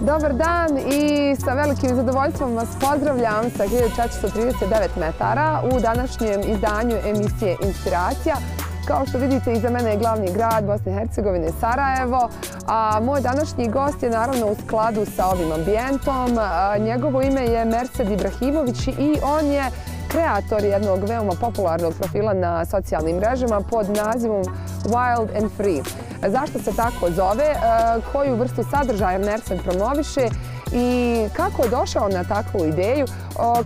Dobar dan i sa velikim zadovoljstvom vas pozdravljam sa 1439 metara u današnjem izdanju emisije Inspiracija. Kao što vidite, iza mene je glavni grad Bosne i Hercegovine, Sarajevo. A moj današnji gost je naravno u skladu sa ovim ambijentom. Njegovo ime je Merced Ibrahimović i on je kreator jednog veoma popularnog profila na socijalnim mrežama pod nazivom Wild and Free. Zašto se tako zove, koju vrstu sadržaja Merced promoviše i kako je došao na takvu ideju,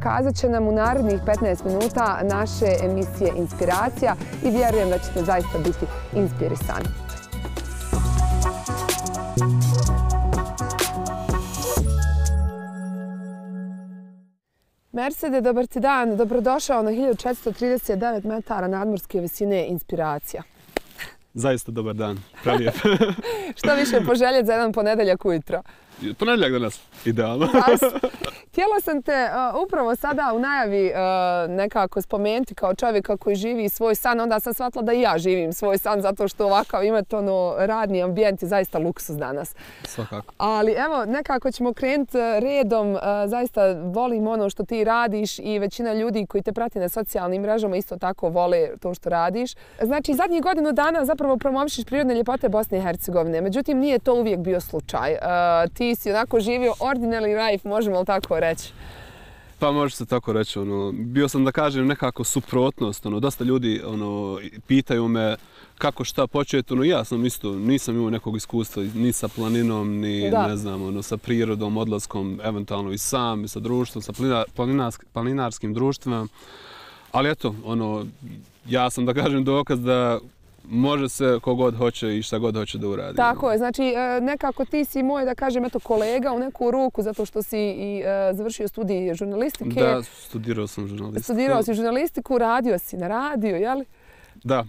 kazat će nam u narednih 15 minuta naše emisije Inspiracija i vjerujem da ćete zaista biti inspirisani. Mersede, dobar ti dan. Dobrodošao na 1439 metara nadmorske visine Inspiracija. Zaista dobar dan. Pralijep. Što više poželjeti za jedan ponedeljak ujutro? Ponedeljak danas. Idealno. Htjela sam te uh, upravo sada u najavi uh, nekako spomenuti kao čovjeka koji živi svoj san. Onda sam shvatila da i ja živim svoj san zato što ovakav imate ono radni ambijent je zaista luksus danas. Svakako. Ali evo, nekako ćemo krenuti uh, redom. Uh, zaista volim ono što ti radiš i većina ljudi koji te prati na socijalnim mrežama isto tako vole to što radiš. Znači, zadnji godinu dana zapravo promovišiš prirodne ljepote Bosne i Hercegovine. Međutim, nije to uvijek bio slučaj. Uh, ti si onako živio ordinary life, možemo li tako reći? Pa može se tako reći, ono, bio sam da kažem nekako suprotnost, ono, dosta ljudi ono, pitaju me kako šta početi, ono, ja sam isto, nisam imao nekog iskustva ni sa planinom, ni da. ne znam, ono, sa prirodom, odlaskom, eventualno i sam, i sa društvom, sa planinarsk, planinarskim društvima. Ali eto, ono, ja sam da kažem dokaz da može se kogod hoće i šta god hoće da uradi. Tako je, znači e, nekako ti si moj, da kažem, eto, kolega u neku ruku zato što si i uh, završio studij žurnalistike. Da, studirao sam žurnalistiku. Studirao si žurnalistiku, radio si na radio, jel? Da.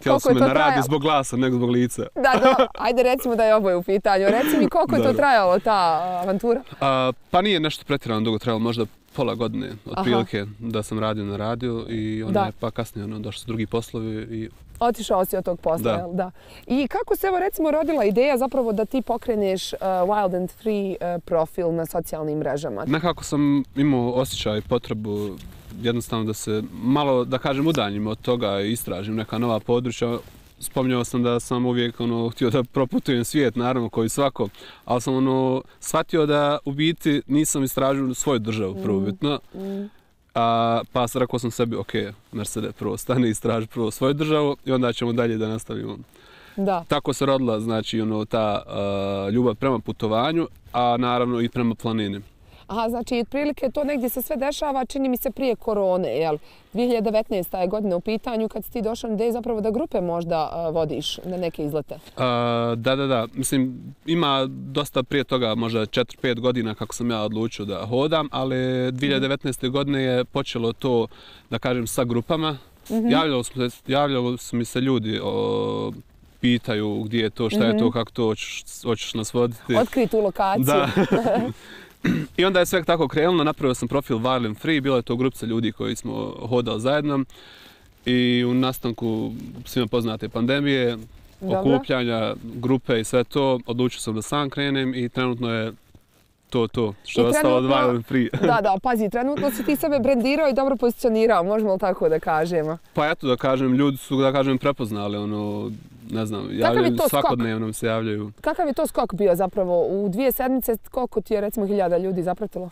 Htjela sam me na radio zbog glasa, nego zbog lica. Da, da, ajde recimo da je oboje u pitanju. Reci mi koliko je to trajalo, ta avantura? A, pa nije nešto pretjerano dugo trajalo, možda pola godine otprilike da sam radio na radio i onda je pa kasnije ono, došli su drugi poslovi i Otišao si od tog posla, da. da. I kako se evo recimo rodila ideja zapravo da ti pokreneš uh, Wild and Free uh, profil na socijalnim mrežama? Nekako sam imao osjećaj potrebu jednostavno da se malo, da kažem, udanjim od toga i istražim neka nova područja. Spominjao sam da sam uvijek ono, htio da proputujem svijet, naravno, koji svako, ali sam ono, shvatio da u biti nisam istražio svoju državu prvobitno. Mm. Mm. A, pa rekao sam sebi, ok, Mercedes, prvo stane i straži prvo svoju državu i onda ćemo dalje da nastavimo. Da. Tako se rodila, znači, ono, ta uh, ljubav prema putovanju, a naravno i prema planini. Aha, znači, otprilike to negdje se sve dešava, čini mi se prije korone, jel? 2019. je godina u pitanju kad si ti došao na ideju zapravo da grupe možda vodiš na neke izlete. Uh, da, da, da. Mislim, ima dosta prije toga, možda 4-5 godina kako sam ja odlučio da hodam, ali 2019. Mm. godine je počelo to, da kažem, sa grupama. Mm -hmm. javljalo, smo se, javljalo su mi se ljudi o, pitaju gdje je to, šta je to, mhm. kako to hoćeš, hoćeš nas voditi. Otkri tu lokaciju. Da. I onda je sve tako krenulo, napravio sam profil Violent Free, bilo je to grupca ljudi koji smo hodali zajedno. I u nastanku svima poznate pandemije, okupljanja, grupe i sve to, odlučio sam da sam krenem i trenutno je to, to, što je ostalo od Violent Free. da, da, pazi, trenutno si ti sebe brendirao i dobro pozicionirao, možemo li tako da kažemo? Pa eto da kažem, ljudi su, da kažem, prepoznali, ono, ne znam, javljaju, svakodnevno se javljaju. Kakav je to skok bio zapravo? U dvije sedmice koliko ti je recimo hiljada ljudi zapratilo?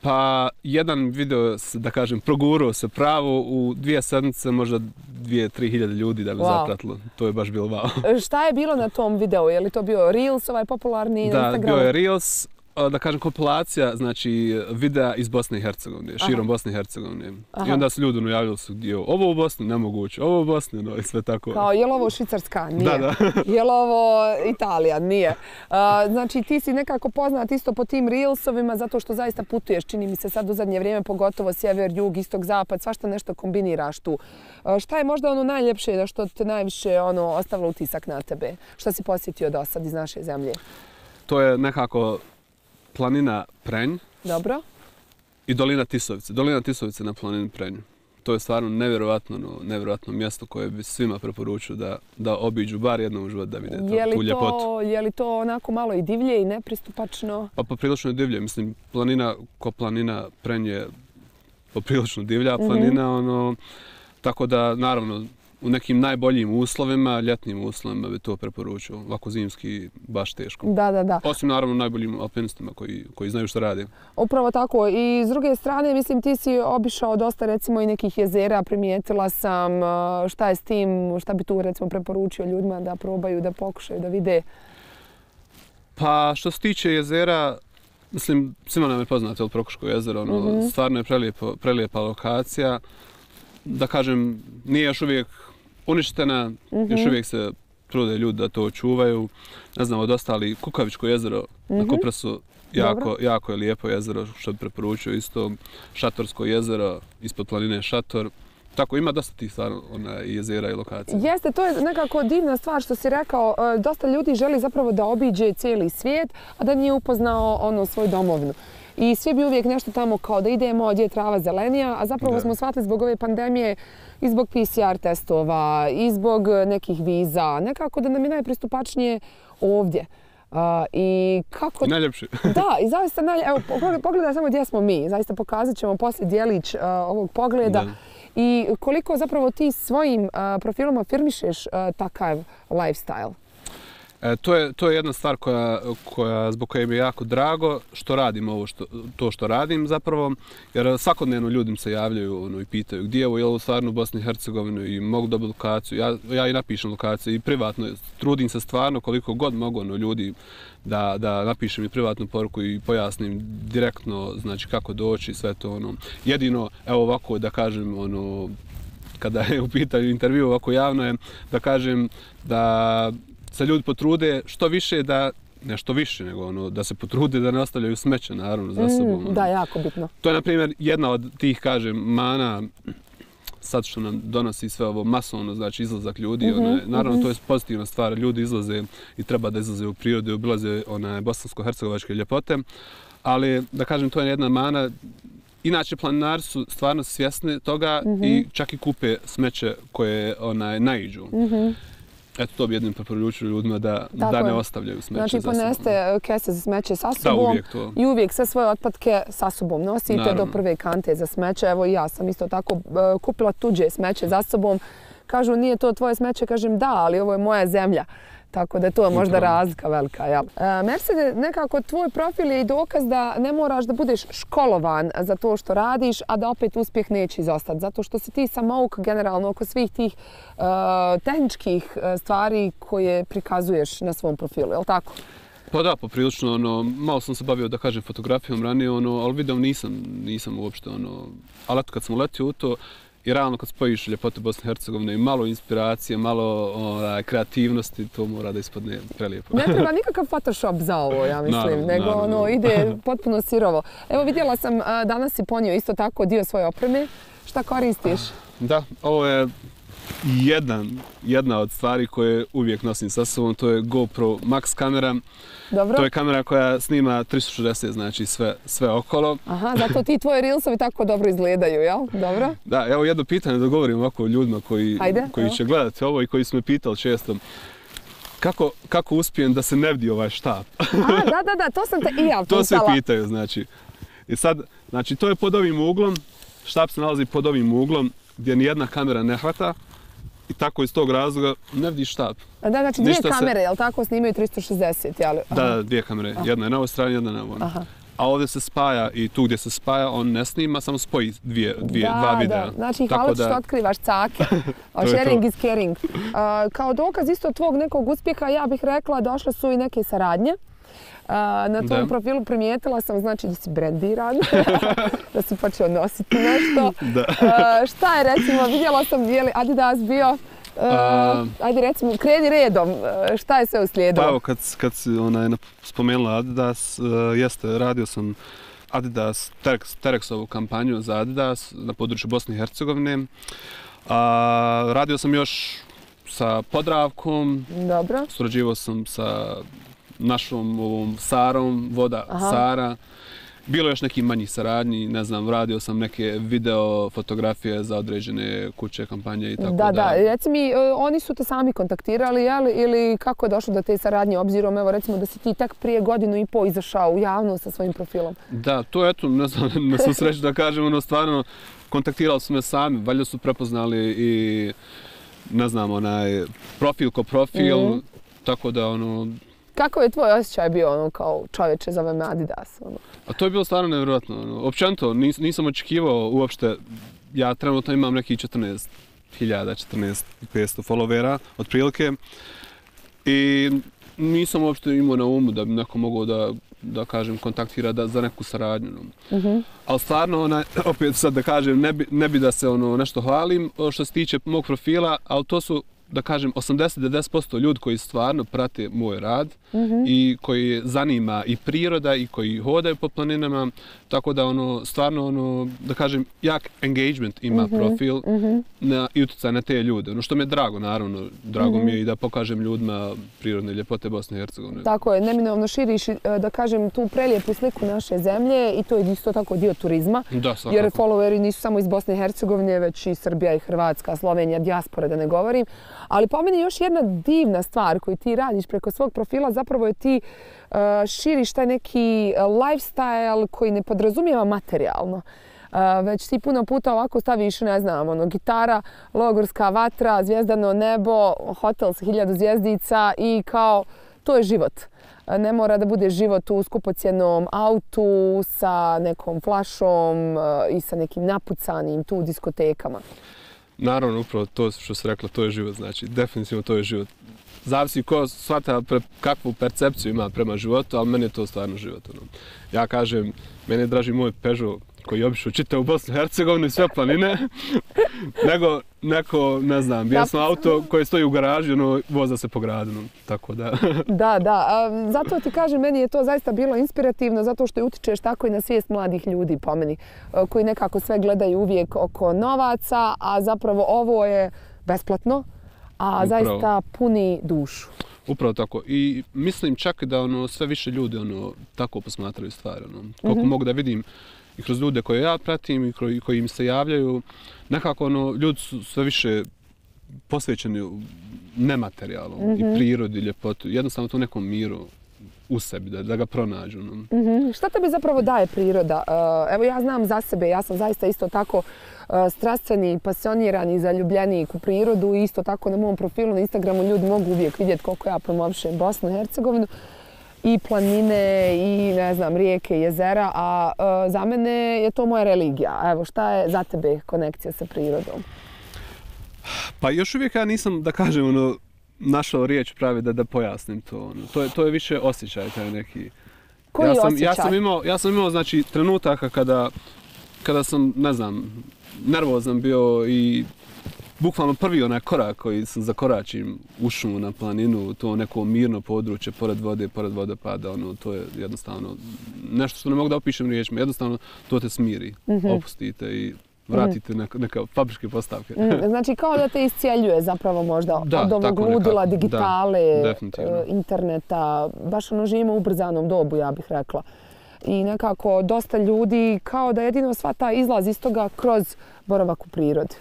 Pa, jedan video, da kažem, progurao se pravo u dvije sedmice, možda dvije, tri hiljade ljudi da bi wow. zapratilo. To je baš bilo wow. Šta je bilo na tom videu? Je li to bio Reels, ovaj popularni da, na Instagramu? Da, bio je Reels, da kažem, kompilacija, znači, videa iz Bosne i Hercegovine, širom Aha. Bosne i Hercegovine. Aha. I onda su ljudi najavili su gdje ovo u Bosni, nemoguće, ovo u Bosni, no i sve tako. Kao, je li ovo Švicarska? Nije. Da, da. je li ovo Italija? Nije. Uh, znači, ti si nekako poznat isto po tim Reelsovima, zato što zaista putuješ, čini mi se sad u zadnje vrijeme, pogotovo sjever, jug, istok, zapad, svašta nešto kombiniraš tu. Uh, šta je možda ono najljepše, da što te najviše ono, ostavilo utisak na tebe? Šta si posjetio do sad iz naše zemlje? To je nekako planina Prenj. Dobro. I dolina Tisovice. Dolina Tisovice na planini Prenju. to je stvarno nevjerovatno, nevjerovatno mjesto koje bi svima preporučio da, da obiđu bar jednom u život da vide to, Je tu ljepotu. to, je li to onako malo i divlje i nepristupačno? Pa poprilično je divlje, mislim, planina ko planina prenje poprilično divlja Mhm. planina, ono, tako da, naravno, u nekim najboljim uslovima, ljetnim uslovima bi to preporučio. Ovako zimski baš teško. Da, da, da. Osim naravno najboljim alpinistima koji, koji znaju što rade. Upravo tako. I s druge strane, mislim, ti si obišao dosta recimo i nekih jezera, primijetila sam uh, šta je s tim, šta bi tu recimo preporučio ljudima da probaju, da pokušaju, da vide. Pa što se tiče jezera, mislim, svima nam je poznato jel, Prokuško jezero, ono, Mhm. stvarno je prelijepo, prelijepa lokacija. Da kažem, nije još uvijek uništena, još Mhm. uvijek se trude ljudi da to očuvaju. Ne znam, od ostali Kukavičko jezero na Kupresu, jako, Dobro. jako je lijepo jezero, što bi preporučio isto. Šatorsko jezero, ispod planine Šator. Tako, ima dosta tih stvarno ona, jezera i lokacija. Jeste, to je nekako divna stvar što si rekao. e, Dosta ljudi želi zapravo da obiđe cijeli svijet, a da nije upoznao ono svoju domovnu. I svi bi uvijek nešto tamo kao da idemo, gdje je trava zelenija, a zapravo Da. smo shvatili zbog ove pandemije i zbog PCR testova, i zbog nekih viza, nekako da nam je najpristupačnije ovdje. A, I kako I najljepši. Da, i zaista naj... Evo, pogledaj, pogledaj samo gdje smo mi. Zaista pokazat ćemo poslije dijelić uh, ovog pogleda. Da. I koliko zapravo ti svojim uh, profilom afirmišeš uh, takav lifestyle. E, to, je, to je jedna stvar koja, koja, zbog koje mi je jako drago što radim ovo što, to što radim zapravo, jer svakodnevno ljudim se javljaju ono, i pitaju gdje je ovo, je li ovo stvarno u Bosni i Hercegovini i mogu dobiti lokaciju. Ja, ja i napišem lokaciju i privatno, trudim se stvarno koliko god mogu ono, ljudi da, da napišem i privatnu poruku i pojasnim direktno znači kako doći sve to ono. Jedino, evo ovako da kažem ono, kada je u pitanju intervju ovako javno je da kažem da se ljudi potrude što više da ne što više, nego ono, da se potrude da ne ostavljaju smeće, naravno, za sobom. ono. Da, jako bitno. To je, na primjer, jedna od tih, kažem, mana sad što nam donosi sve ovo masovno, znači izlazak ljudi, mm -hmm, naravno to je pozitivna stvar, ljudi izlaze i treba da izlaze u prirodu, obilaze one bosansko-hercegovačke ljepote, ali da kažem to je jedna mana, Inače, planinari su stvarno svjesni toga mm -hmm. i čak i kupe smeće koje onaj, naiđu. Mm -hmm. Eto, to bi jednim preporučio ljudima da, Tako da ne je. ostavljaju smeće Znači, za sobom. poneste kese za smeće sa Da, sobom uvijek to. i uvijek sve svoje otpadke sa sobom nosite Naravno. do prve kante za smeće. Evo i ja sam isto tako e, kupila tuđe smeće za sobom. Kažu, nije to tvoje smeće, kažem da, ali ovo je moja zemlja. Tako da je to možda razlika velika. Jel? E, Mercedes, nekako tvoj profil je i dokaz da ne moraš da budeš školovan za to što radiš, a da opet uspjeh neće izostati. Zato što si ti samouk generalno oko svih tih e, tehničkih e, stvari koje prikazuješ na svom profilu, je li tako? Pa da, poprilično, ono, malo sam se bavio, da kažem, fotografijom ranije, ono, ali videom nisam, nisam uopšte, ono, ali kad sam uletio u to, i realno kad spojiš ljepote Bosne i Hercegovine i malo inspiracije, malo onaj, kreativnosti, to mora da ispadne prelijepo. Ne treba nikakav Photoshop za ovo, ja mislim, Naravno, nego naravno. ono ide potpuno sirovo. Evo vidjela sam, danas si ponio isto tako dio svoje opreme. Šta koristiš? Da, ovo je jedan, jedna od stvari koje uvijek nosim sa sobom, to je GoPro Max kamera. Dobro? To je kamera koja snima 360, znači sve, sve okolo. Aha, zato ti tvoji reelsovi tako dobro izgledaju, jel? Dobro? Da, evo jedno pitanje da govorim ovako ljudima koji, Ajde, koji evo. će gledati ovo i koji su me pitali često. Kako, kako uspijem da se ne vidi ovaj štap? A, da, da, da, to sam te i ja to se pitala. pitaju, znači. I sad, znači to je pod ovim uglom, štap se nalazi pod ovim uglom gdje nijedna kamera ne hvata i tako iz tog razloga ne vidiš štap. Da, znači dvije Ništa se- kamere, jel tako, snimaju 360, jel? Aha. Da, da, dvije kamere, jedna je na ovoj strani, jedna na ovoj. Aha. A ovdje se spaja i tu gdje se spaja on ne snima, samo spoji dvije, dvije, da, dva videa. Da, znači Tako hvala da- što otkrivaš cake. A To sharing is caring. A, kao dokaz isto tvog nekog uspjeha, ja bih rekla, došle su i neke saradnje. A, na tvom Da. profilu primijetila sam znači da si brendiran, da si počeo nositi nešto. Da. A, šta je recimo, vidjela sam je li Adidas bio, A- ajde recimo, kreni redom, šta je sve uslijedilo? Pa evo, kad, kad si onaj, spomenula Adidas, uh, jeste, radio sam Adidas, Terex, Terexovu kampanju za Adidas na području Bosne i Hercegovine. A, radio sam još sa Podravkom, Dobro. surađivao sam sa našom ovom Sarom, voda Aha. Sara. bilo je još neki manji saradnji, ne znam, radio sam neke video fotografije za određene kuće, kampanje i tako da. Da, da. Reci mi, e, oni su te sami kontaktirali, jel? Ili kako je došlo do te saradnje, obzirom, evo, recimo, da si ti tak prije godinu i po izašao u javnost sa svojim profilom? Da, to eto, ne znam, na svu sreću da kažem, ono, stvarno, kontaktirali su me sami, valjda su prepoznali i, ne znam, onaj, profil ko profil, mm -hmm. tako da, ono, Kako je tvoj osjećaj bio ono kao čovječe zove me Adidas? Ono? A to je bilo stvarno nevjerojatno. Ono. Općenito nis, nisam očekivao uopšte, ja trenutno imam neki 14 hiljada, 14 500 followera otprilike i nisam uopšte imao na umu da bi neko mogao da da kažem, kontaktira da, za neku saradnju. Mm -hmm. Ali stvarno, ona, opet sad da kažem, ne bi, ne bi da se ono nešto hvalim što se tiče mog profila, ali to su da kažem, 80-90% ljudi koji stvarno prate moj rad mm -hmm. i koji zanima i priroda i koji hodaju po planinama, tako da ono, stvarno, ono, da kažem, jak engagement ima mm -hmm. profil mm -hmm. na, i utjecaj na te ljude. Ono što mi je drago, naravno, drago mm -hmm. mi je i da pokažem ljudima prirodne ljepote Bosne i Hercegovine. Tako je, neminovno širiš, e, da kažem, tu prelijepu sliku naše zemlje i to je isto tako dio turizma. Da, svakako. Jer followeri nisu samo iz Bosne i Hercegovine, već i Srbija i Hrvatska, Slovenija, dijaspora, da ne govorim. Ali po meni još jedna divna stvar koju ti radiš preko svog profila zapravo je ti uh, širiš taj neki e, lifestyle koji ne podrazumijeva materijalno. Uh, već ti puno puta ovako staviš, ne znam, ono, gitara, logorska vatra, zvijezdano nebo, hotel sa hiljadu zvijezdica i kao, to je život. Ne mora da bude život u skupocjenom autu sa nekom flašom uh, i sa nekim napucanim tu diskotekama. Naravno, upravo to što se rekla, to je život, znači, definitivno to je život. Zavisi ko shvata pre, kakvu percepciju ima prema životu, ali meni je to stvarno život. Ono. Ja kažem, meni je draži moj Peugeot koji je obišao čita u Bosnu i Hercegovini i sve planine, nego neko, ne znam, bio sam auto koji stoji u garaži, ono, voza se po gradu, no, tako da. da, da, zato ti kažem, meni je to zaista bilo inspirativno, zato što utičeš tako i na svijest mladih ljudi po meni, koji nekako sve gledaju uvijek oko novaca, a zapravo ovo je besplatno, a Upravo. zaista puni dušu. Upravo tako. I mislim čak da ono sve više ljudi ono tako posmatraju stvari. Ono. Koliko mm -hmm. mogu da vidim, i kroz ljude koje ja pratim i koji, koji im se javljaju, nekako ono, ljudi su sve više posvećeni nematerijalom mm -hmm. i mhm. prirodi, ljepotu, jednostavno to nekom miru u sebi, da, da ga pronađu. No. Mm -hmm. Šta tebi zapravo daje priroda? Uh, evo ja znam za sebe, ja sam zaista isto tako uh, strastveni, pasionirani, zaljubljeni u prirodu i isto tako na mom profilu na Instagramu ljudi mogu uvijek vidjeti koliko ja promovišem Bosnu i Hercegovinu i planine i ne znam rijeke jezera, a uh, za mene je to moja religija. Evo šta je za tebe konekcija sa prirodom? Pa još uvijek ja nisam da kažem ono našao riječ pravi da da pojasnim to. Ono. To je to je više osjećaj taj neki. Koji ja sam, osjećaj? Ja sam imao ja sam imao znači trenutaka kada kada sam ne znam nervozan bio i bukvalno prvi onaj korak koji sam zakoračim u šumu na planinu, to neko mirno područje pored vode, pored vodopada, ono, to je jednostavno nešto što ne mogu da opišem riječima, jednostavno to te smiri, mm -hmm. opustite i vratite mm. neka, neka fabričke postavke. Mm, znači kao da te iscijeljuje zapravo možda da, od ovog ludila, digitale, da, e, interneta, baš ono živimo u ubrzanom dobu, ja bih rekla. I nekako dosta ljudi kao da jedino sva ta izlaz iz toga kroz boravak u prirodi.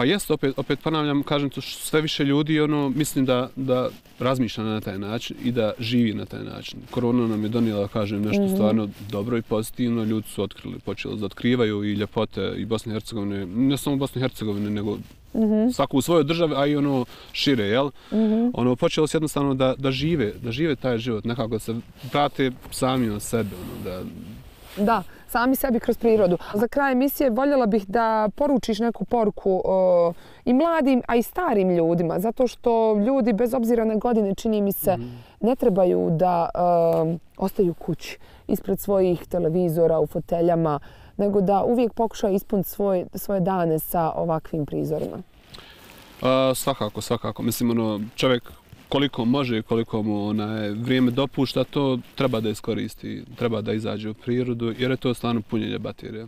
Pa jest, opet, opet ponavljam, kažem to sve više ljudi, ono, mislim da, da razmišlja na taj način i da živi na taj način. Korona nam je donijela, kažem, nešto mm -hmm. stvarno dobro i pozitivno. Ljudi su otkrili, počeli da otkrivaju i ljepote i Bosne i Hercegovine, ne samo Bosne i Hercegovine, nego mm -hmm. svaku u svojoj državi, a i ono šire, jel? Mm -hmm. Ono, počelo se jednostavno da, da žive, da žive taj život, nekako da se prate sami od sebe, ono, da... Da, sami sebi kroz prirodu. Za kraj emisije voljela bih da poručiš neku poruku o, i mladim, a i starim ljudima, zato što ljudi, bez obzira na godine, čini mi se, mm. ne trebaju da o, ostaju kući ispred svojih televizora, u foteljama, nego da uvijek pokušaju ispuniti svoj, svoje dane sa ovakvim prizorima. Svakako, svakako. Mislim, ono, čovjek koliko može i koliko mu onaj, vrijeme dopušta, to treba da iskoristi, treba da izađe u prirodu, jer je to stvarno punjenje baterije.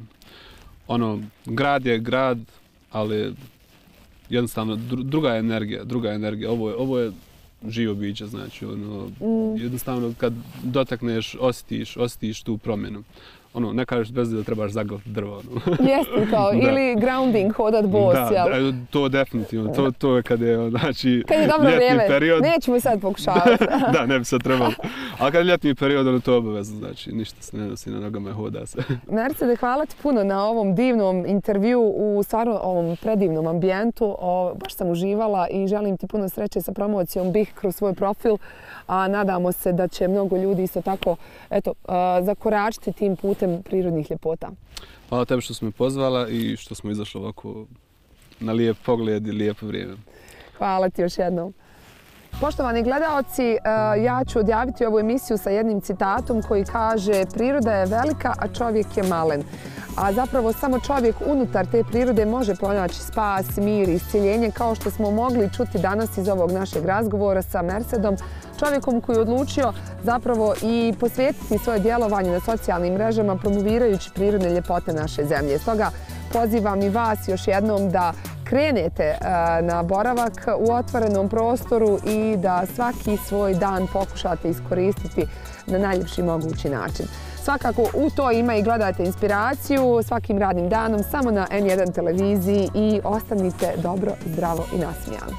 Ono, grad je grad, ali jednostavno druga je energija, druga je energija. Ovo je, ovo je živo biće, znači, ono, jednostavno kad dotakneš, osjetiš, osjetiš tu promjenu ono, ne kažeš bez da trebaš zaglati drvo. Ono. Jeste kao, ili grounding, hodat bos, da, jel? Da, to definitivno, to, to je kad je, znači, kad je dobro ljetni vrijeme. period. Nećemo sad pokušavati. da, ne bi sad trebalo. Ali kad je ljetni period, ono to je obavezno, znači, ništa se ne nosi na nogama hoda se. Mercede, hvala ti puno na ovom divnom intervju u stvarno ovom predivnom ambijentu. O, baš sam uživala i želim ti puno sreće sa promocijom BIH kroz svoj profil. A nadamo se da će mnogo ljudi isto tako eto, zakoračiti tim putem prirodnih ljepota. Hvala tebi što smo me pozvala i što smo izašli ovako na lijep pogled i lijepo vrijeme. Hvala ti još jednom. Poštovani gledalci, e, ja ću odjaviti ovu emisiju sa jednim citatom koji kaže priroda je velika, a čovjek je malen. A zapravo samo čovjek unutar te prirode može pronaći spas, mir i isciljenje kao što smo mogli čuti danas iz ovog našeg razgovora sa Mercedom, čovjekom koji je odlučio zapravo i posvetiti svoje djelovanje na socijalnim mrežama promovirajući prirodne ljepote naše zemlje. Stoga pozivam i vas još jednom da krenete na boravak u otvorenom prostoru i da svaki svoj dan pokušate iskoristiti na najljepši mogući način. Svakako u to ima i gledajte inspiraciju svakim radnim danom samo na N1 televiziji i ostanite dobro, zdravo i nasmijani.